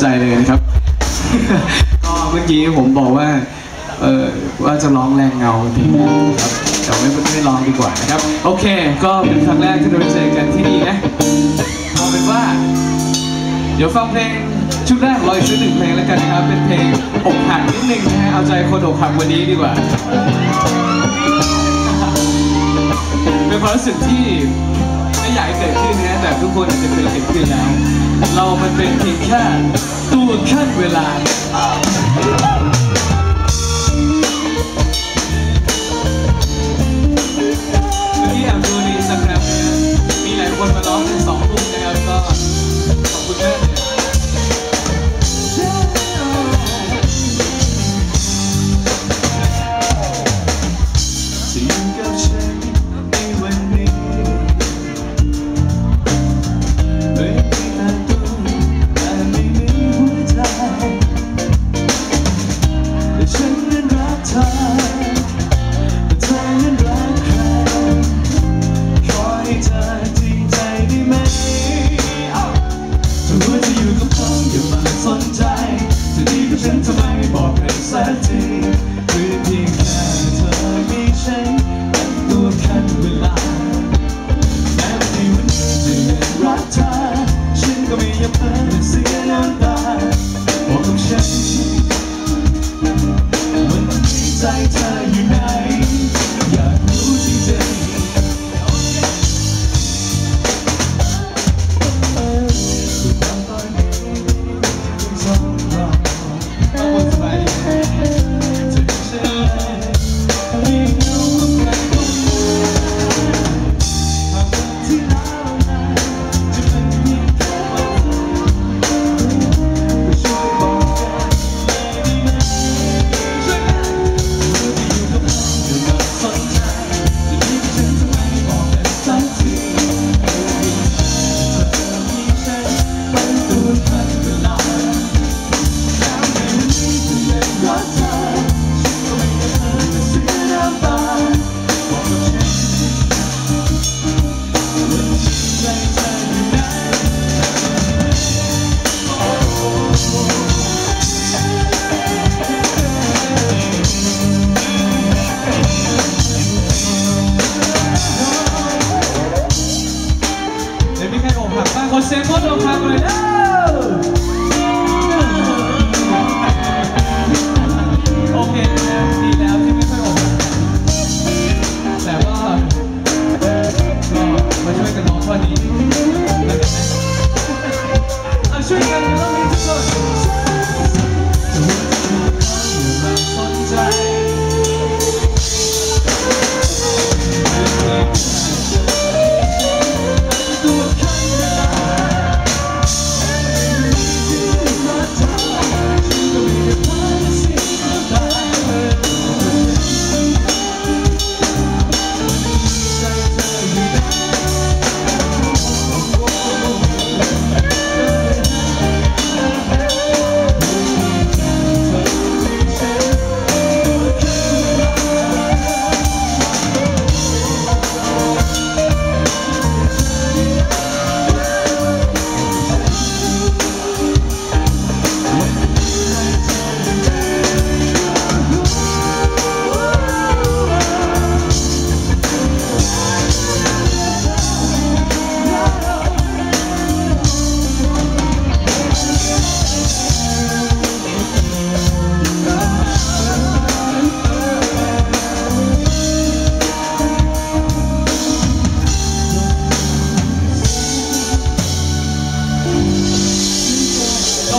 ใจเลยนะครับ ก็เมื่อกี้ผมบอกว่า เออว่าจะร้องแรงเงาเพลงนี้ครับแต่ไม่ไม่ร้องดีกว่านะครับ โอเค ก็เป็นครั้งแรกที่เราได้เจอกันที่นี่นะเอาเป็นว่า เดี๋ยวฟังเพลงชุดแรกของเราอีกชุดหนึ่งเพลงแล้วกันนะครับ เป็นเพลงอกหักนิดนึงนะฮะเอาใจคนอกหักวันนี้ดีกว่า เป็นความรู้สึกที่ อยากให้เกิดขึ้นนะแต่ทุกคนอาจจะเคยเกิดขึ้นแล้ว เรามันเป็นเพียงแค่ตัวขั้นเวลา อยากเพิ่มเสียน้ำต ดี๋ยวมีใครอกหักบ้างขอเสียงคนอกหักหน่อยเด้อโอเคดีแล้วที่ไม่ค่อยอกหักแต่ว่าก็มาช่วยกันน้องข้อนี้แล้วกันนะเอาช่วยกันร้อง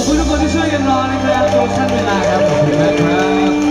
คุณทุกคนที่ช่วยกันรอนะครับตัวขั้นเวลาครับขอบคุณมากครับ